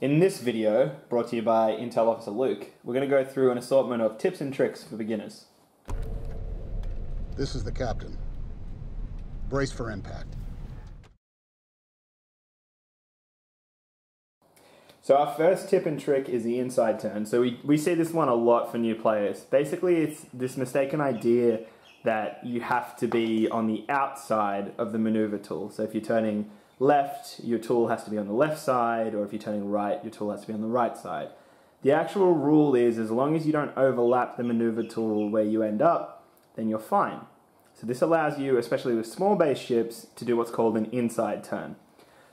In this video, brought to you by Intel Officer Luke, we're going to go through an assortment of tips and tricks for beginners. This is the captain. Brace for impact. So our first tip and trick is the inside turn. So we, we see this one a lot for new players. Basically, it's this mistaken idea that you have to be on the outside of the maneuver tool. So if you're turning left, your tool has to be on the left side, or if you're turning right, your tool has to be on the right side. The actual rule is as long as you don't overlap the maneuver tool where you end up, then you're fine. So this allows you, especially with small base ships, to do what's called an inside turn.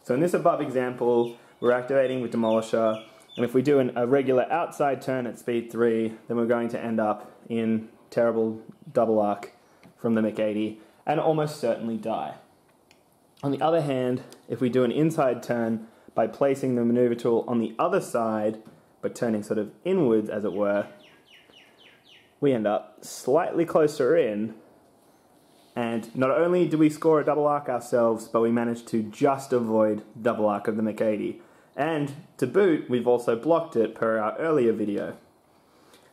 So in this above example, we're activating with Demolisher, and if we do an, a regular outside turn at speed 3, then we're going to end up in terrible double arc from the MC80 and almost certainly die. On the other hand, if we do an inside turn by placing the maneuver tool on the other side, but turning sort of inwards as it were, we end up slightly closer in and not only do we score a double arc ourselves, but we manage to just avoid double arc of the MC80. And to boot, we've also blocked it per our earlier video.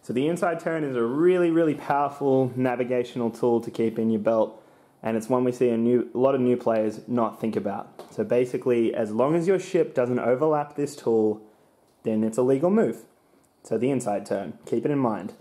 So the inside turn is a really, really powerful navigational tool to keep in your belt, and it's one we see a, new, a lot of new players not think about. So basically, as long as your ship doesn't overlap this tool, then it's a legal move. So the inside turn, keep it in mind.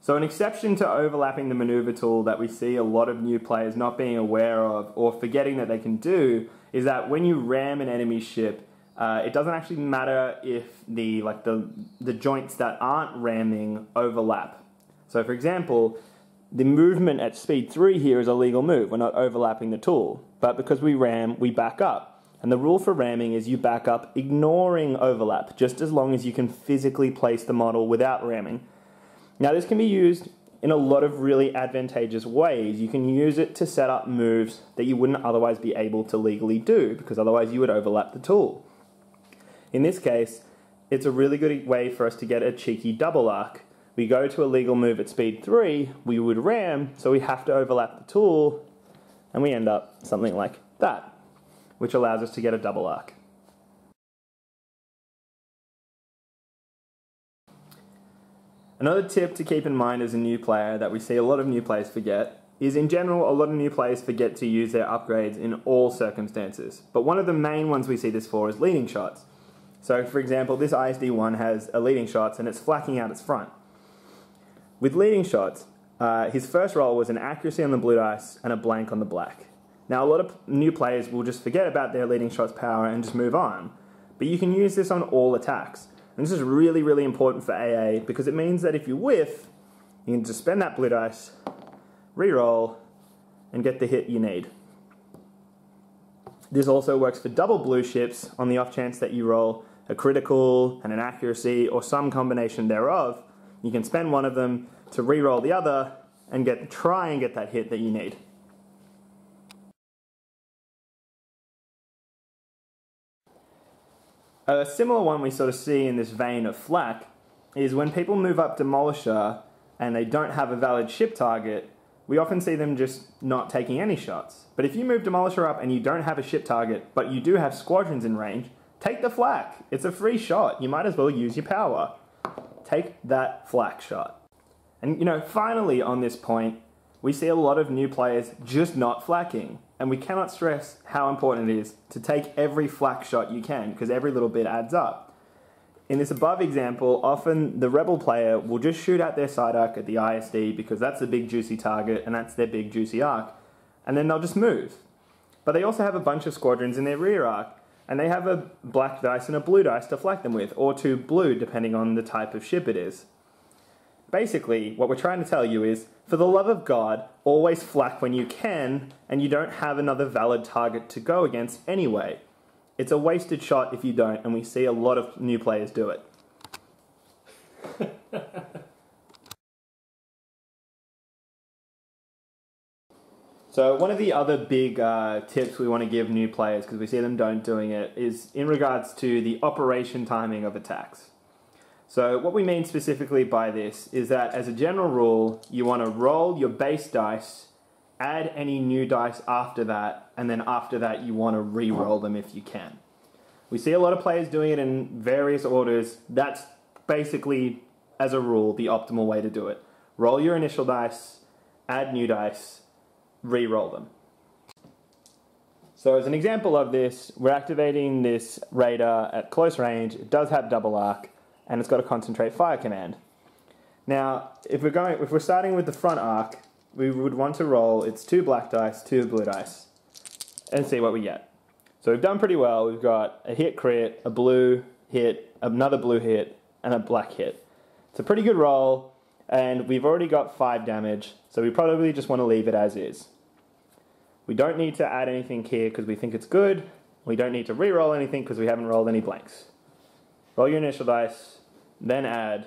So an exception to overlapping the maneuver tool that we see a lot of new players not being aware of or forgetting that they can do is that when you ram an enemy ship, uh, it doesn't actually matter if the like the the joints that aren't ramming overlap. So for example, the movement at speed 3 here is a legal move. We're not overlapping the tool. But because we ram, we back up. And the rule for ramming is you back up ignoring overlap, just as long as you can physically place the model without ramming. Now this can be used in a lot of really advantageous ways. You can use it to set up moves that you wouldn't otherwise be able to legally do because otherwise you would overlap the tool. In this case, it's a really good way for us to get a cheeky double arc. We go to a legal move at speed 3, we would ram, so we have to overlap the tool, and we end up something like that, which allows us to get a double arc. Another tip to keep in mind as a new player that we see a lot of new players forget is in general, a lot of new players forget to use their upgrades in all circumstances. But one of the main ones we see this for is leading shots. So, for example, this ISD1 has a leading shots and it's flacking out its front. With leading shots, uh, his first roll was an accuracy on the blue dice and a blank on the black. Now, a lot of new players will just forget about their leading shots power and just move on. But you can use this on all attacks. And this is really, really important for AA because it means that if you whiff, you can just spend that blue dice, re-roll, and get the hit you need. This also works for double blue ships on the off chance that you roll a critical and an accuracy or some combination thereof. You can spend one of them to re-roll the other and get try and get that hit that you need. A similar one we sort of see in this vein of flak is when people move up Demolisher and they don't have a valid ship target, we often see them just not taking any shots. But if you move Demolisher up and you don't have a ship target, but you do have squadrons in range, take the flak. It's a free shot. You might as well use your power. Take that flak shot. And you know, finally on this point, we see a lot of new players just not flacking. And we cannot stress how important it is to take every flak shot you can, because every little bit adds up. In this above example, often the rebel player will just shoot out their side arc at the ISD because that's the big juicy target and that's their big juicy arc. And then they'll just move. But they also have a bunch of squadrons in their rear arc, and they have a black dice and a blue dice to flak them with, or two blue depending on the type of ship it is. Basically, what we're trying to tell you is, for the love of God, always flak when you can, and you don't have another valid target to go against anyway. It's a wasted shot if you don't, and we see a lot of new players do it. so one of the other big uh, tips we want to give new players, because we see them don't doing it, is in regards to the operation timing of attacks. So what we mean specifically by this is that as a general rule, you want to roll your base dice, add any new dice after that, and then after that you want to re-roll them if you can. We see a lot of players doing it in various orders. That's basically, as a rule, the optimal way to do it. Roll your initial dice, add new dice, re-roll them. So as an example of this, we're activating this Raider at close range. It does have double arc, and it's got a concentrate fire command. Now, if we're going, if we're starting with the front arc, we would want to roll. It's two black dice, two blue dice, and see what we get. So we've done pretty well. We've got a hit crit, a blue hit, another blue hit, and a black hit. It's a pretty good roll, and we've already got five damage, so we probably just want to leave it as is. We don't need to add anything here because we think it's good. We don't need to re-roll anything because we haven't rolled any blanks. Roll your initial dice, then add,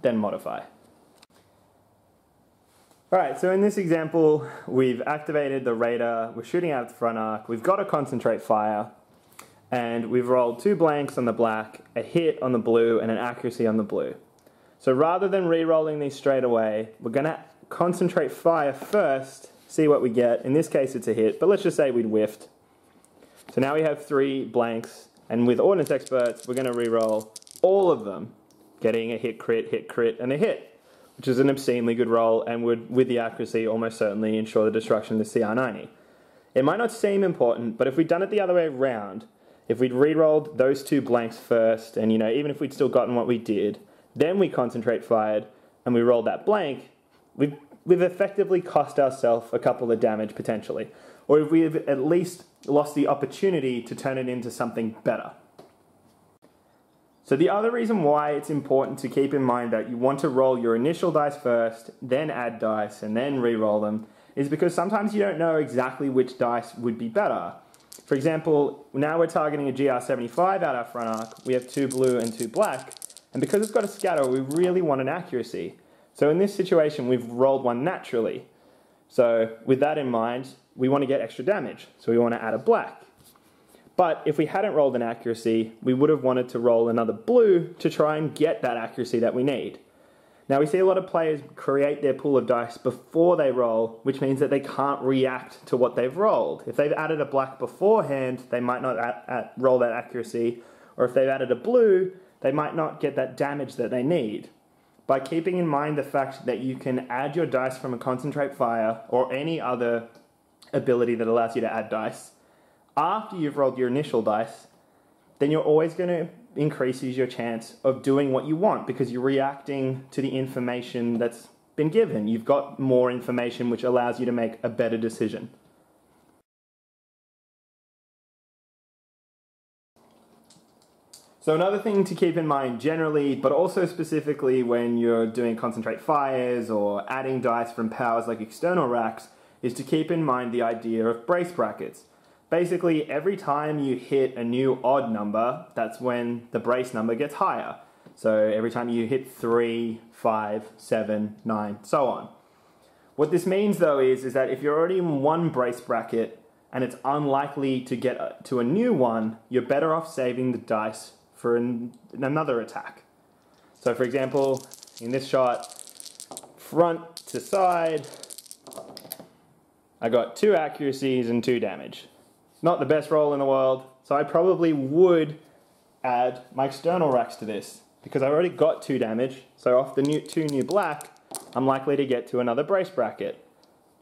then modify. Alright, so in this example, we've activated the Raider, we're shooting out the front arc, we've got a concentrate fire, and we've rolled two blanks on the black, a hit on the blue, and an accuracy on the blue. So rather than re-rolling these straight away, we're going to concentrate fire first, see what we get. In this case, it's a hit, but let's just say we'd whiffed. So now we have three blanks, and with Ordnance Experts, we're going to re-roll all of them, getting a hit crit, hit crit, and a hit which is an obscenely good roll and would, with the accuracy, almost certainly ensure the destruction of the CR90. It might not seem important, but if we'd done it the other way around, if we'd re-rolled those two blanks first, and you know, even if we'd still gotten what we did, then we concentrate fired and we rolled that blank, we've, we've effectively cost ourselves a couple of damage potentially. Or we've at least lost the opportunity to turn it into something better. So the other reason why it's important to keep in mind that you want to roll your initial dice first, then add dice, and then re-roll them, is because sometimes you don't know exactly which dice would be better. For example, now we're targeting a GR75 out our front arc, we have two blue and two black, and because it's got a scatter, we really want an accuracy. So in this situation, we've rolled one naturally. So with that in mind, we want to get extra damage, so we want to add a black. But if we hadn't rolled an accuracy, we would have wanted to roll another blue to try and get that accuracy that we need. Now we see a lot of players create their pool of dice before they roll, which means that they can't react to what they've rolled. If they've added a black beforehand, they might not at, at, roll that accuracy, or if they've added a blue, they might not get that damage that they need. By keeping in mind the fact that you can add your dice from a concentrate fire or any other ability that allows you to add dice, after you've rolled your initial dice, then you're always going to increases your chance of doing what you want because you're reacting to the information that's been given. You've got more information which allows you to make a better decision. So another thing to keep in mind generally, but also specifically when you're doing concentrate fires or adding dice from powers like external racks, is to keep in mind the idea of brace brackets basically every time you hit a new odd number, that's when the brace number gets higher. So every time you hit 3, 5, 7, 9, so on. What this means though is, is that if you're already in one brace bracket and it's unlikely to get to a new one, you're better off saving the dice for an, another attack. So for example, in this shot, front to side, I got two accuracies and two damage. Not the best roll in the world, so I probably would add my external racks to this because I've already got two damage, so off the new, two new black, I'm likely to get to another brace bracket.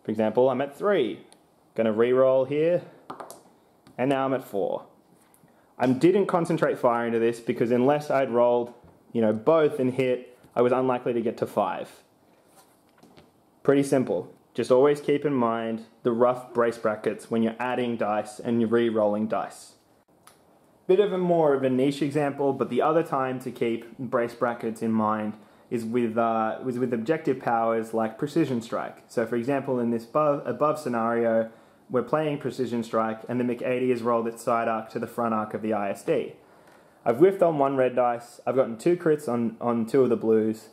For example, I'm at three. Gonna re-roll here, and now I'm at four. I didn't concentrate fire into this because unless I'd rolled, you know, both and hit, I was unlikely to get to five. Pretty simple. Just always keep in mind the rough brace brackets when you're adding dice and you're re-rolling dice. Bit of a more of a niche example, but the other time to keep brace brackets in mind is with uh, was with objective powers like precision strike. So, for example, in this above, above scenario, we're playing precision strike, and the MC80 has rolled its side arc to the front arc of the ISD. I've whiffed on one red dice. I've gotten two crits on on two of the blues,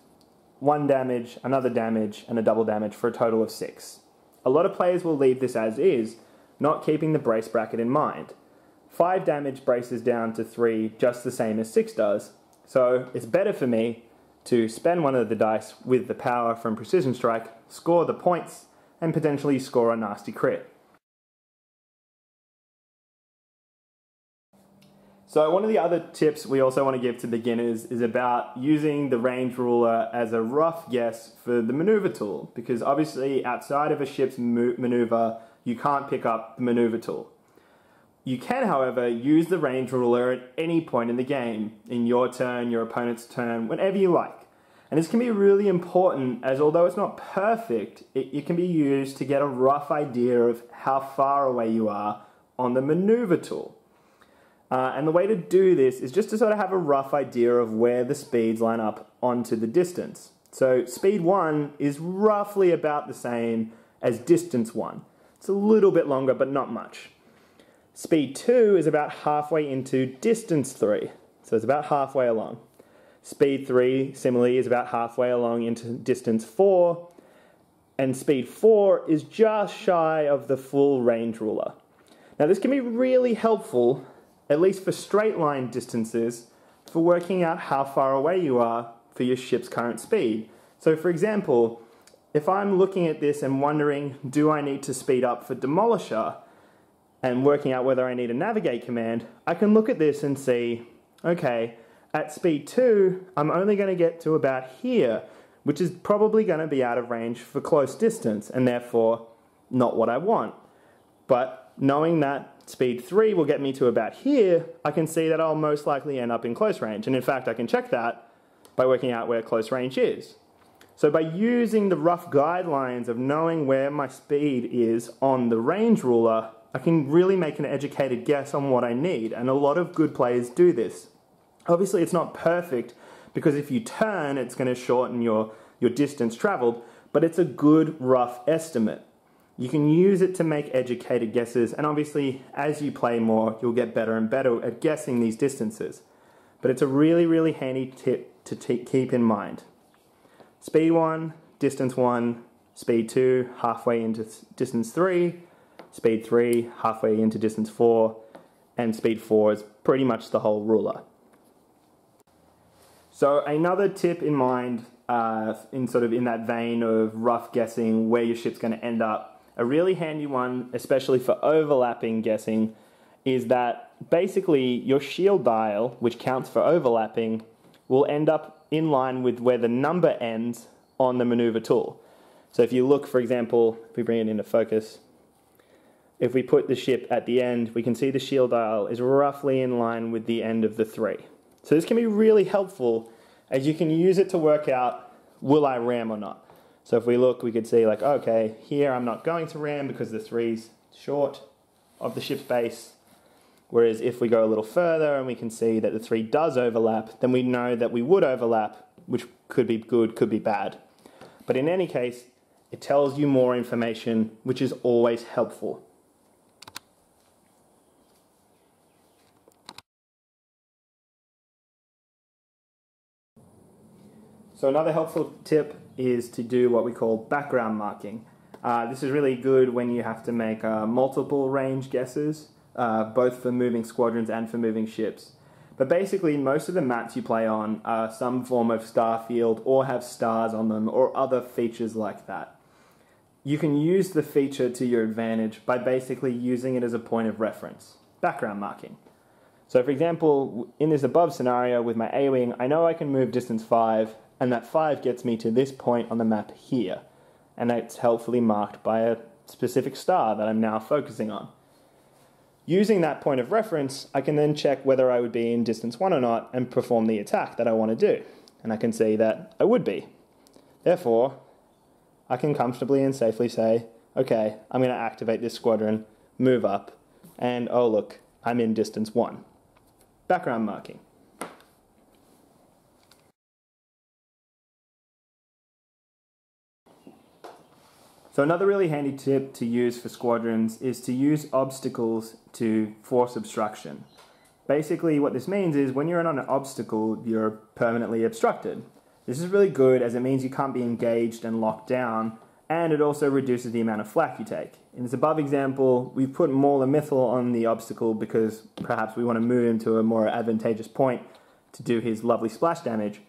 one damage, another damage, and a double damage for a total of six. A lot of players will leave this as is, not keeping the brace bracket in mind. 5 damage braces down to 3 just the same as 6 does, so it's better for me to spend one of the dice with the power from Precision Strike, score the points, and potentially score a nasty crit. So one of the other tips we also want to give to beginners is about using the range ruler as a rough guess for the maneuver tool because obviously outside of a ship's maneuver you can't pick up the maneuver tool. You can, however, use the range ruler at any point in the game, in your turn, your opponent's turn, whenever you like. And this can be really important as although it's not perfect, it, it, can be used to get a rough idea of how far away you are on the maneuver tool. Uh, and the way to do this is just to sort of have a rough idea of where the speeds line up onto the distance. So speed 1 is roughly about the same as distance 1. It's a little bit longer, but not much. Speed 2 is about halfway into distance 3. So it's about halfway along. Speed 3, similarly, is about halfway along into distance 4. And speed 4 is just shy of the full range ruler. Now, this can be really helpful at least for straight line distances, for working out how far away you are for your ship's current speed. So for example, if I'm looking at this and wondering, do I need to speed up for Demolisher, and working out whether I need a navigate command, I can look at this and see, okay, at speed 2, I'm only going to get to about here, which is probably going to be out of range for close distance, and therefore not what I want. But knowing that speed 3 will get me to about here, I can see that I'll most likely end up in close range. And in fact, I can check that by working out where close range is. So by using the rough guidelines of knowing where my speed is on the range ruler, I can really make an educated guess on what I need. And a lot of good players do this. Obviously, it's not perfect because if you turn, it's going to shorten your, your distance traveled, but it's a good rough estimate. You can use it to make educated guesses, and obviously, as you play more, you'll get better and better at guessing these distances. But it's a really, really handy tip to keep in mind. Speed 1, distance 1, speed 2, halfway into distance 3, speed 3, halfway into distance 4, and speed 4 is pretty much the whole ruler. So another tip in mind, uh, in sort of in that vein of rough guessing where your ship's going to end up, a really handy one, especially for overlapping guessing, is that basically your shield dial, which counts for overlapping, will end up in line with where the number ends on the maneuver tool. So if you look, for example, if we bring it into focus, if we put the ship at the end, we can see the shield dial is roughly in line with the end of the three. So this can be really helpful as you can use it to work out will I ram or not. So if we look, we could see like, okay, here I'm not going to ram because the three's short of the ship's base. Whereas if we go a little further and we can see that the three does overlap, then we know that we would overlap, which could be good, could be bad. But in any case, it tells you more information, which is always helpful. So another helpful tip is to do what we call background marking. Uh, this is really good when you have to make uh, multiple range guesses, uh, both for moving squadrons and for moving ships. But basically, most of the maps you play on are some form of star field or have stars on them or other features like that. You can use the feature to your advantage by basically using it as a point of reference, background marking. So for example, in this above scenario with my A-Wing, I know I can move distance 5 and that 5 gets me to this point on the map here, and that's helpfully marked by a specific star that I'm now focusing on. Using that point of reference, I can then check whether I would be in distance 1 or not and perform the attack that I want to do, and I can see that I would be. Therefore, I can comfortably and safely say, okay, I'm going to activate this squadron, move up, and oh look, I'm in distance 1. Background marking. So another really handy tip to use for squadrons is to use obstacles to force obstruction. Basically what this means is when you're on an obstacle, you're permanently obstructed. This is really good as it means you can't be engaged and locked down, and it also reduces the amount of flak you take. In this above example, we've put Mauler Mithel on the obstacle because perhaps we want to move him to a more advantageous point to do his lovely splash damage.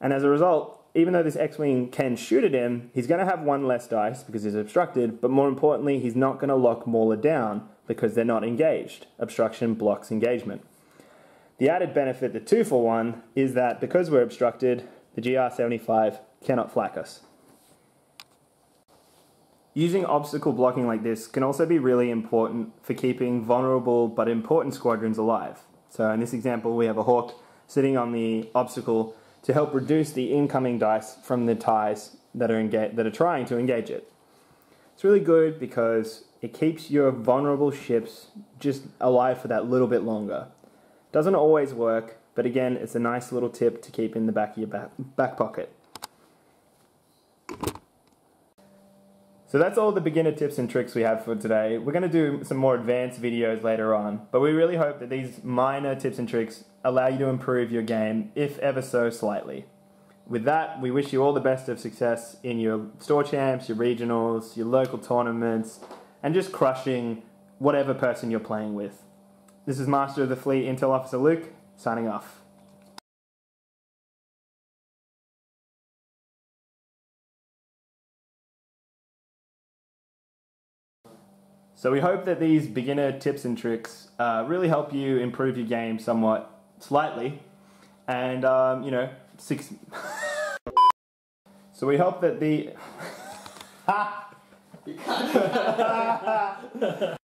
And as a result, even though this X-Wing can shoot at him, he's going to have one less dice because he's obstructed, but more importantly, he's not going to lock Mauler down because they're not engaged. Obstruction blocks engagement. The added benefit, the two for one, is that because we're obstructed, the GR75 cannot flak us. Using obstacle blocking like this can also be really important for keeping vulnerable but important squadrons alive. So in this example, we have a Hawk sitting on the obstacle to help reduce the incoming dice from the ties that are, that are trying to engage it. It's really good because it keeps your vulnerable ships just alive for that little bit longer. Doesn't always work, but again, it's a nice little tip to keep in the back of your back pocket. So that's all the beginner tips and tricks we have for today. We're going to do some more advanced videos later on, but we really hope that these minor tips and tricks allow you to improve your game, if ever so slightly. With that, we wish you all the best of success in your store champs, your regionals, your local tournaments, and just crushing whatever person you're playing with. This is Master of the Fleet Intel Officer Luke, signing off. So we hope that these beginner tips and tricks uh, really help you improve your game somewhat, slightly, and um, you know, six. so we hope that the.